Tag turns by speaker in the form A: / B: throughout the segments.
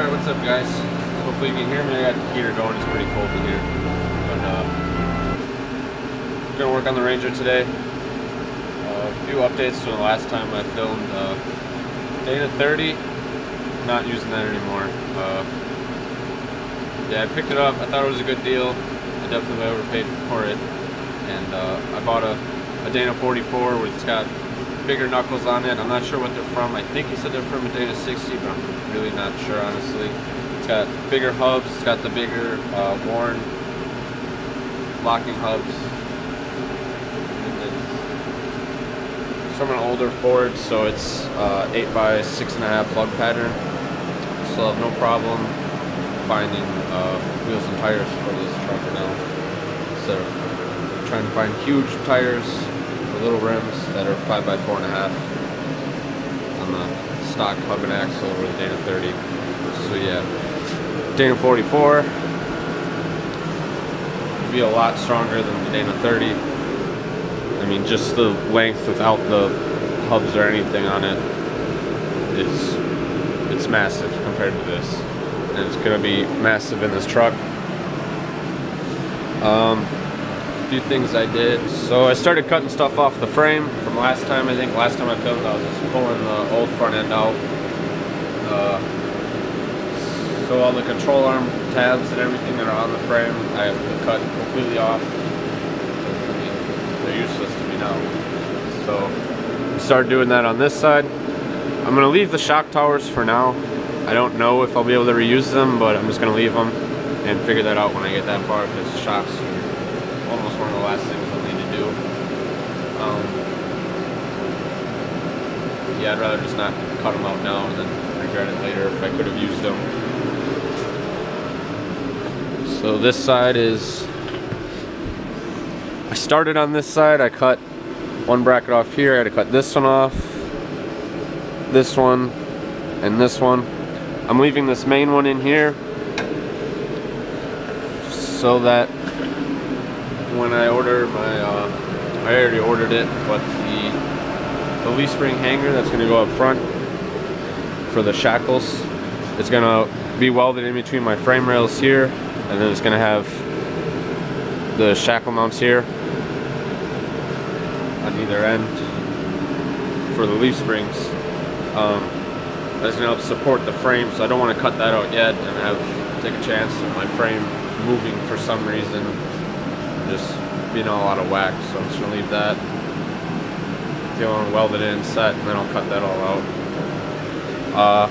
A: Alright, what's up guys? Hopefully you can hear me. I got the heater going, it's pretty cold in here. But uh gonna work on the Ranger today. Uh, a few updates from the last time I filmed uh, Dana 30. Not using that anymore. Uh, yeah, I picked it up. I thought it was a good deal. I definitely overpaid for it. And uh, I bought a, a Dana 44 with it's got bigger knuckles on it. I'm not sure what they're from. I think he said they're from a Dana 60, but I'm really not sure honestly. It's got bigger hubs. It's got the bigger uh, locking hubs. It's from an older Ford, so it's uh, 8 by 6.5 plug pattern. So I have no problem finding uh, wheels and tires for this truck now. Of trying to find huge tires little rims that are 5 by 4.5 on the stock hub and axle the Dana 30. So yeah, Dana 44 would be a lot stronger than the Dana 30. I mean, just the length without the hubs or anything on it is it's massive compared to this. And it's gonna be massive in this truck. Um, few things I did. So I started cutting stuff off the frame from last time. I think last time I filmed, I was just pulling the old front end out. Uh, so all the control arm tabs and everything that are on the frame, I have to cut completely off. They're useless to me now. So start doing that on this side. I'm gonna leave the shock towers for now. I don't know if I'll be able to reuse them, but I'm just gonna leave them and figure that out when I get that far because shocks almost the last things I'll need to do. Um, yeah, I'd rather just not cut them out now and then regret it later if I could have used them. So this side is, I started on this side, I cut one bracket off here, I had to cut this one off, this one, and this one. I'm leaving this main one in here so that when I order my, uh, I already ordered it, but the, the leaf spring hanger that's gonna go up front for the shackles, it's gonna be welded in between my frame rails here, and then it's gonna have the shackle mounts here on either end for the leaf springs. Um, that's gonna help support the frame, so I don't want to cut that out yet and have take a chance of my frame moving for some reason, just being all out of whack. So I'm just gonna leave that, get on welded in, set, and then I'll cut that all out. Uh,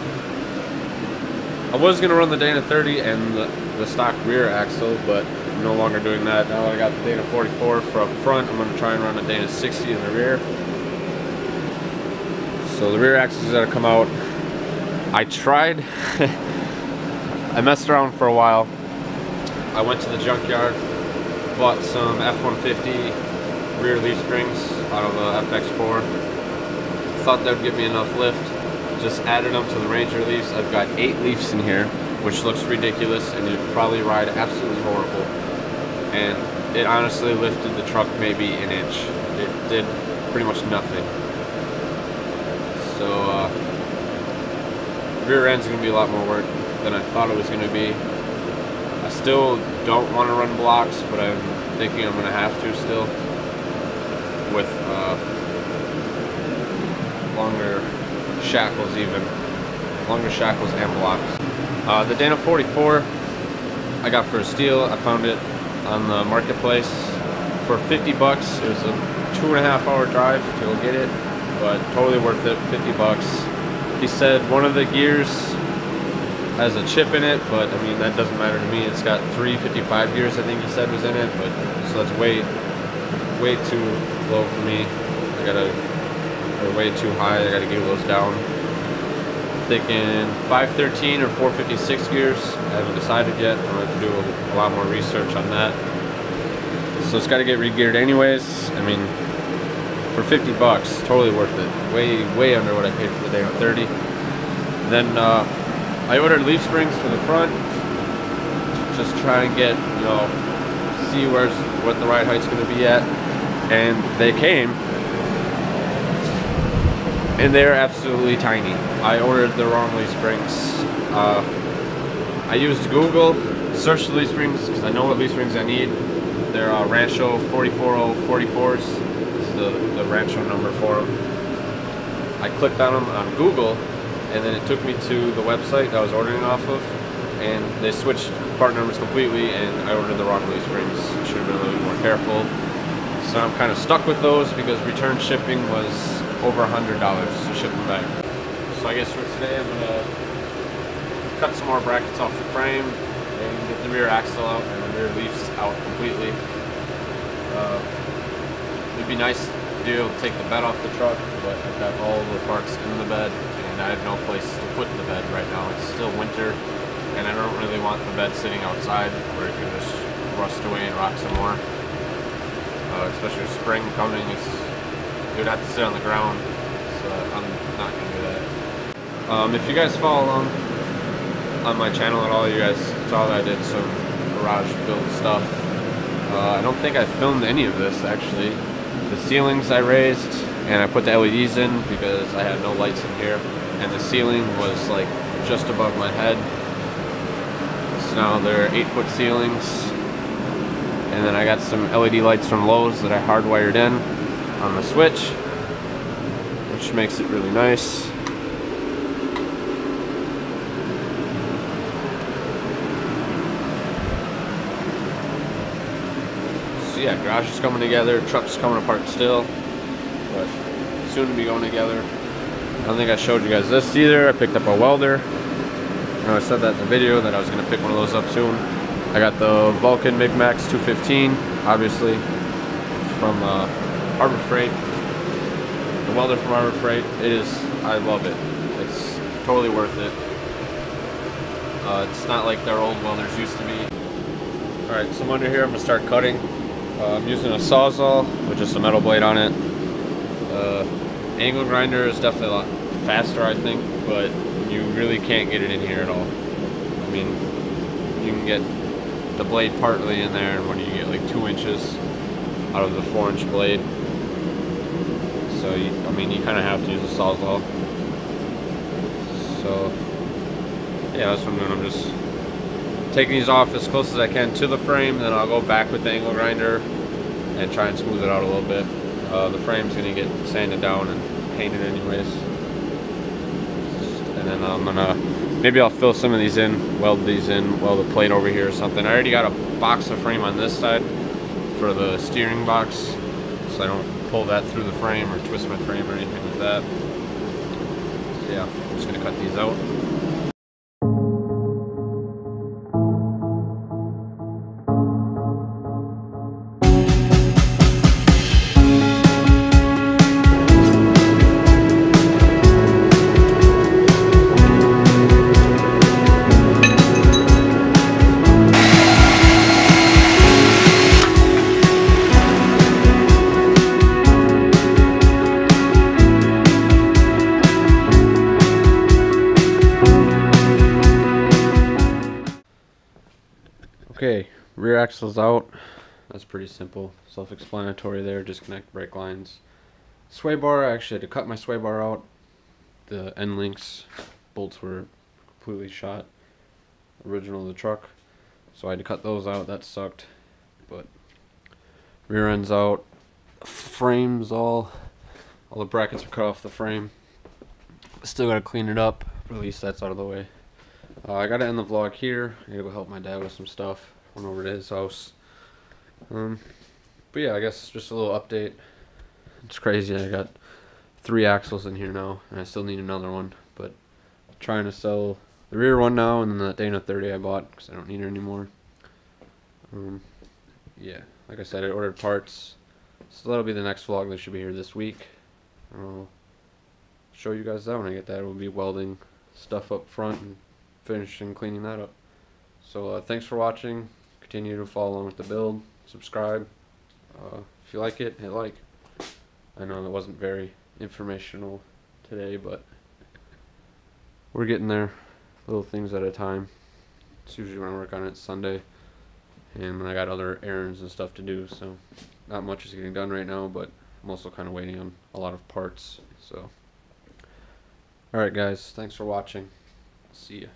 A: I was gonna run the Dana 30 and the, the stock rear axle, but I'm no longer doing that. Now I got the Dana 44 for up front, I'm gonna try and run a Dana 60 in the rear. So the rear axle is gonna come out. I tried, I messed around for a while. I went to the junkyard, bought some F-150 rear leaf springs out of a FX4. Thought that would give me enough lift. Just added them to the Ranger leaves. I've got eight leaves in here, which looks ridiculous and you'd probably ride absolutely horrible. And it honestly lifted the truck maybe an inch. It did pretty much nothing. So, uh, rear end's gonna be a lot more work than I thought it was gonna be. I still don't want to run blocks, but I'm thinking I'm gonna have to still with uh, longer shackles even, longer shackles and blocks. Uh, the Dana 44 I got for a steal. I found it on the marketplace for 50 bucks. It was a two and a half hour drive to go get it, but totally worth it. 50 bucks. He said one of the gears has a chip in it, but I mean that doesn't matter to me. It's got 355 gears, I think he said was in it, but so that's way, way too low for me. I gotta, way too high. I gotta give those down. Thinking 513 or 456 gears. I haven't decided yet. I'm gonna have to do a, a lot more research on that. So it's got to get re-geared anyways. I mean, for 50 bucks, totally worth it. Way, way under what I paid for the Dana 30. Then uh, I ordered leaf springs for the front. Just try and get, you know, see where's what the ride height's to be at. And they came. And they're absolutely tiny. I ordered the wrong leaf springs. Uh, I used Google, searched leaf springs because I know what leaf springs I need. They're uh, Rancho 44044s. This is the, the Rancho number for them. I clicked on them on Google, and then it took me to the website I was ordering off of, and they switched part numbers completely, and I ordered the wrong leaf springs. Should have been a little bit more careful. So I'm kind of stuck with those because return shipping was over a $100 to ship them back. So I guess for today I'm going to cut some more brackets off the frame and get the rear axle out and the rear leafs out completely. Uh, it'd be nice to be able to take the bed off the truck, but I've got all the parts in the bed and I have no place to put the bed right now. It's still winter and I don't really want the bed sitting outside where it can just rust away and rot some more. Uh, especially with spring coming, it's, it would have to sit on the ground, so I'm not going to do that. Um, if you guys follow along on my channel at all, you guys saw that I did some garage build stuff. Uh, I don't think I filmed any of this actually. The ceilings I raised and I put the LEDs in because I had no lights in here and the ceiling was like just above my head. So now they're 8 foot ceilings and then I got some LED lights from Lowe's that I hardwired in on the switch which makes it really nice. So yeah, garage is coming together, truck's coming apart still, but soon to be going together. I don't think I showed you guys this either. I picked up a welder. I said that in the video that I was going to pick one of those up soon. I got the Vulcan MIG-Max 215, obviously, from uh, Harbor Freight. The welder from Harbor Freight, it is, I love it. It's totally worth it. Uh, it's not like their old welders used to be. Alright, so I'm under here, I'm going to start cutting. Uh, I'm using a Sawzall with just a metal blade on it. Uh, angle grinder is definitely a lot faster, I think, but you really can't get it in here at all. I mean, you can get the blade partly in there, and what do you get, like two inches out of the four inch blade. So, you, I mean, you kind of have to use a Sawzall. So, yeah, that's what I'm doing. I'm just taking these off as close as I can to the frame, then I'll go back with the angle grinder and try and smooth it out a little bit. Uh, the frame's going to get sanded down and anyways. And then I'm to, maybe I'll fill some of these in, weld these in, weld a plate over here or something. I already got a box of frame on this side for the steering box, so I don't pull that through the frame or twist my frame or anything like that. So yeah, I'm just to cut these out. Rear axle's out. That's pretty simple, self-explanatory there. Disconnect brake lines. Sway bar, I actually had to cut my sway bar out. The end links, bolts were completely shot. Original of the truck. So I had to cut those out, that sucked. But rear end's out. Frame's all, all the brackets are cut off the frame. Still gotta clean it up, at least that's out of the way. Uh, I gotta end the vlog here. I gotta go help my dad with some stuff. Went over to his house. Um, but yeah, I guess just a little update. It's crazy. I got three axles in here now, and I still need another one. But trying to sell the rear one now, and then the Dana 30 I bought because I don't need it anymore. Um, yeah, like I said, I ordered parts. So that'll be the next vlog that should be here this week. I'll show you guys that when I get that. We'll be welding stuff up front and finishing cleaning that up. So uh, thanks for watching. Continue to follow along with the build. Subscribe. Uh, if you like it, hit like. I know that wasn't very informational today, but we're getting there. Little things at a time. It's usually when I work on it Sunday. And I got other errands and stuff to do, so not much is getting done right now, but I'm also kind of waiting on a lot of parts, so. Alright guys, thanks for watching. See ya.